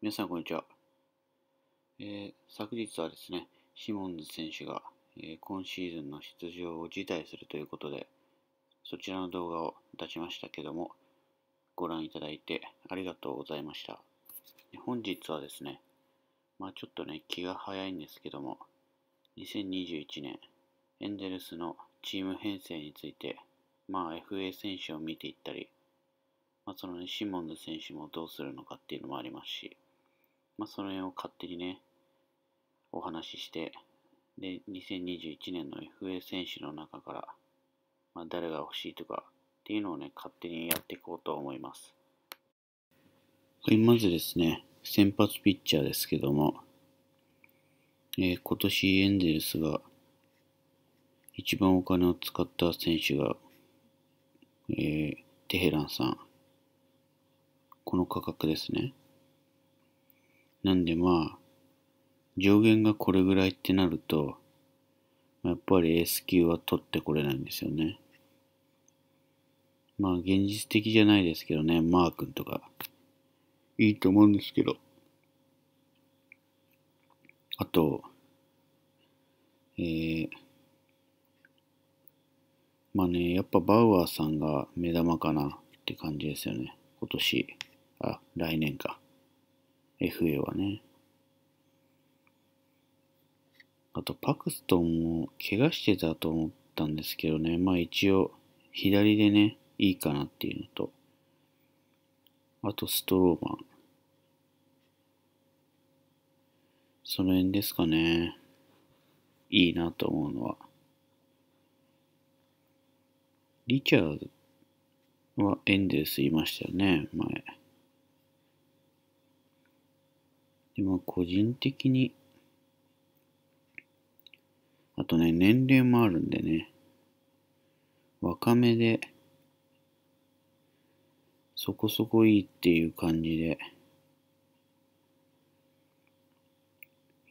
皆さん、こんにちは。えー、昨日はですね、シモンズ選手が、えー、今シーズンの出場を辞退するということで、そちらの動画を出しましたけども、ご覧いただいてありがとうございました。本日はですね、まあちょっとね、気が早いんですけども、2021年、エンゼルスのチーム編成について、まあ FA 選手を見ていったり、まあそのね、シモンズ選手もどうするのかっていうのもありますし、まあ、その辺を勝手にね、お話しして、で、2021年の FA 選手の中から、まあ、誰が欲しいとかっていうのをね、勝手にやっていこうと思います。はい、まずですね、先発ピッチャーですけども、えー、今年エンゼルスが一番お金を使った選手が、えー、テヘランさん。この価格ですね。なんでまあ、上限がこれぐらいってなると、やっぱり S 級は取ってこれないんですよね。まあ現実的じゃないですけどね、マー君とか、いいと思うんですけど。あと、えー、まあね、やっぱバウアーさんが目玉かなって感じですよね。今年、あ、来年か。FA はね。あと、パクストンも怪我してたと思ったんですけどね。まあ一応、左でね、いいかなっていうのと、あとストローマン。その辺ですかね。いいなと思うのは。リチャードはエンデルスいましたよね、前。でも個人的に、あとね、年齢もあるんでね、若めで、そこそこいいっていう感じで、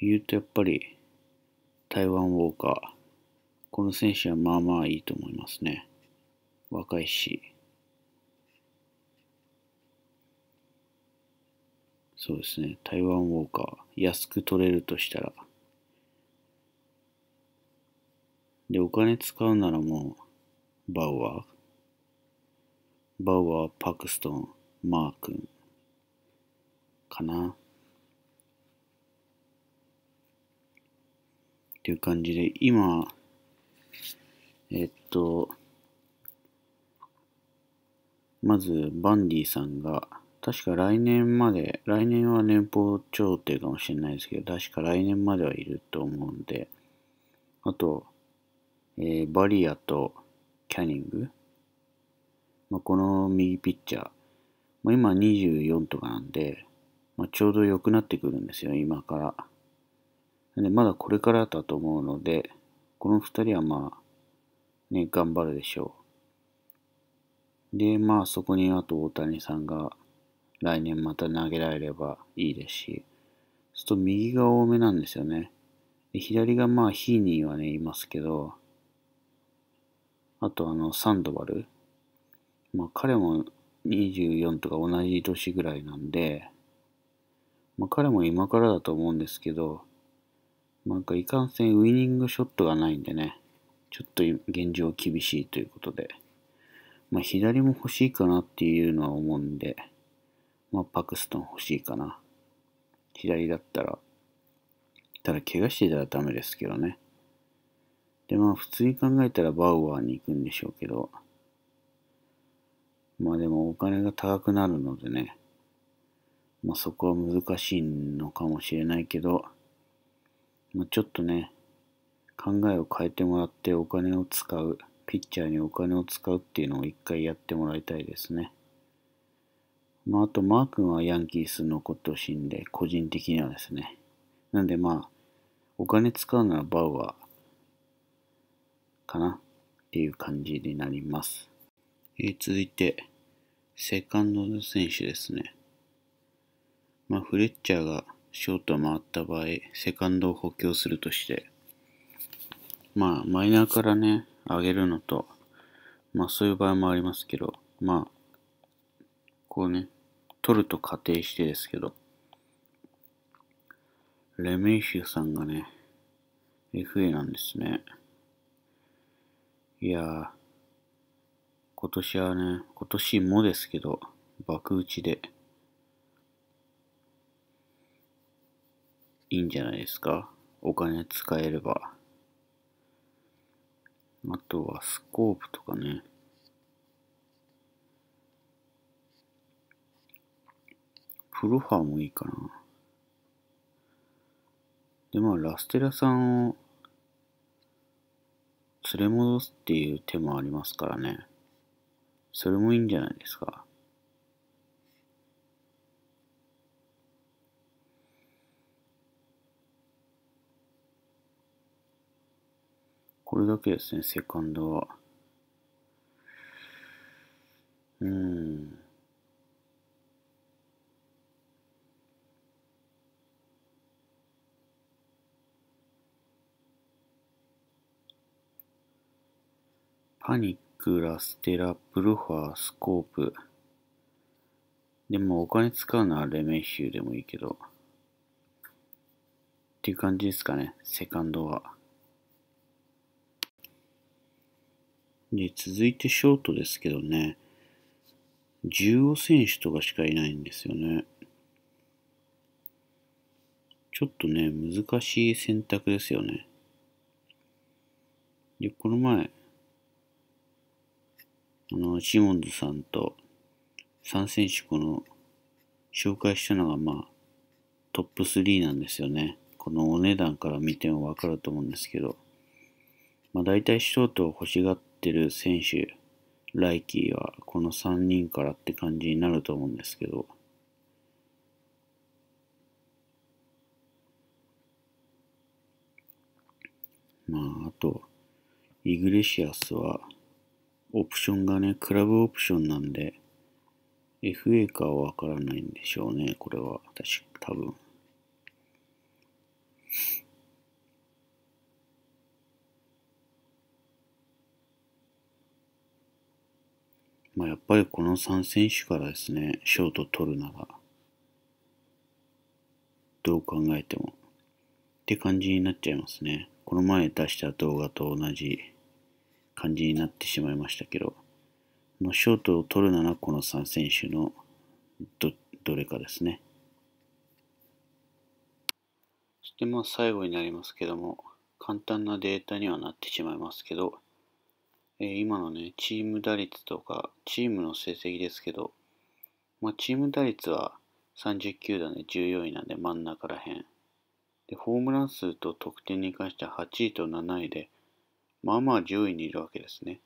言うとやっぱり、台湾ウォーカー、この選手はまあまあいいと思いますね。若いし。そうですね。台湾ウォーカー。安く取れるとしたら。で、お金使うならもう、バウアー。バウアー、パクストン、マー君。かな。っていう感じで、今、えっと、まず、バンディさんが、確か来年まで、来年は年俸調停かもしれないですけど、確か来年まではいると思うんで、あと、えー、バリアとキャニング、まあ、この右ピッチャー、まあ、今24とかなんで、まあ、ちょうど良くなってくるんですよ、今から。でまだこれからだと思うので、この二人はまあ、ね、頑張るでしょう。で、まあそこにあと大谷さんが来年また投げられればいいですし、すると右が多めなんですよね。で左がまあヒーニーはね、いますけど、あとあの、サンドバル。まあ彼も24とか同じ年ぐらいなんで、まあ彼も今からだと思うんですけど、なんかいかんせんウイニングショットがないんでね、ちょっと現状厳しいということで、まあ左も欲しいかなっていうのは思うんで、まあ、パクストン欲しいかな。左だったら。ただ、怪我してたらダメですけどね。で、まあ、普通に考えたらバウアーに行くんでしょうけど。まあでも、お金が高くなるのでね。まあ、そこは難しいのかもしれないけど、まあ、ちょっとね、考えを変えてもらってお金を使う、ピッチャーにお金を使うっていうのを一回やってもらいたいですね。まあ、あと、マー君はヤンキース残ってほしいんで、個人的にはですね。なんでまあ、お金使うならバウアーかなっていう感じになります。えー、続いて、セカンドの選手ですね。まあ、フレッチャーがショート回った場合、セカンドを補強するとして、まあ、マイナーからね、上げるのと、まあ、そういう場合もありますけど、まあ、こうね、取ると仮定してですけど、レメイシュさんがね、FA なんですね。いやー、今年はね、今年もですけど、爆打ちで、いいんじゃないですか？お金使えれば。あとはスコープとかね。プロファーもいいかな。で、まあ、ラステラさんを連れ戻すっていう手もありますからね。それもいいんじゃないですか。これだけですね、セカンドは。うん。パニック、ラステラ、プルファー、スコープ。でもお金使うのはレメヒューでもいいけど。っていう感じですかね、セカンドは。で、続いてショートですけどね、15選手とかしかいないんですよね。ちょっとね、難しい選択ですよね。で、この前、あの、シモンズさんと3選手この紹介したのがまあトップ3なんですよね。このお値段から見てもわかると思うんですけど、まあ大体ショートを欲しがってる選手、ライキーはこの3人からって感じになると思うんですけど、まあ、あと、イグレシアスは、オプションがね、クラブオプションなんで、FA かはわからないんでしょうね、これは。私、多分。まあ、やっぱりこの3選手からですね、ショート取るなら、どう考えても、って感じになっちゃいますね。この前出した動画と同じ感じになってしまいましたけど、もうショートを取るならこの3選手のどどれかですね。そしてまあ最後になりますけども、簡単なデータにはなってしまいますけど、えー、今のね、チーム打率とか、チームの成績ですけど、まあ、チーム打率は30球団で14位なんで真ん中らへん。で、ホームラン数と得点に関しては8位と7位で、まあまあ上位にいるわけですね。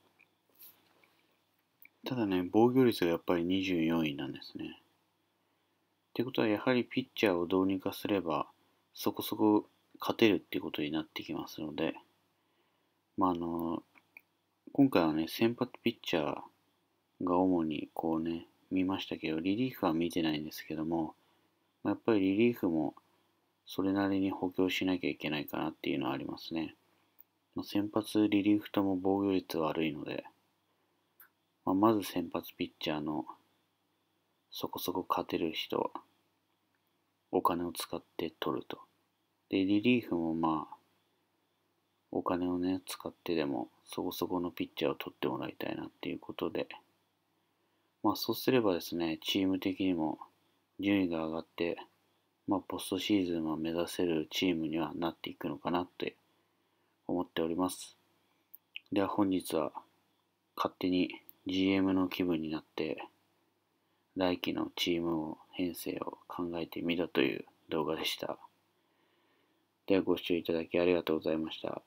ただね、防御率がやっぱり24位なんですね。ってことはやはりピッチャーをどうにかすればそこそこ勝てるっていうことになってきますので、まああの、今回はね、先発ピッチャーが主にこうね、見ましたけど、リリーフは見てないんですけども、やっぱりリリーフもそれなりに補強しなきゃいけないかなっていうのはありますね。先発リリーフとも防御率悪いので、まあ、まず先発ピッチャーのそこそこ勝てる人は、お金を使って取ると。で、リリーフもまあ、お金をね、使ってでもそこそこのピッチャーを取ってもらいたいなっていうことで、まあそうすればですね、チーム的にも順位が上がって、まあポストシーズンを目指せるチームにはなっていくのかなって思っております。では本日は勝手に GM の気分になって来季のチームを編成を考えてみたという動画でした。ではご視聴いただきありがとうございました。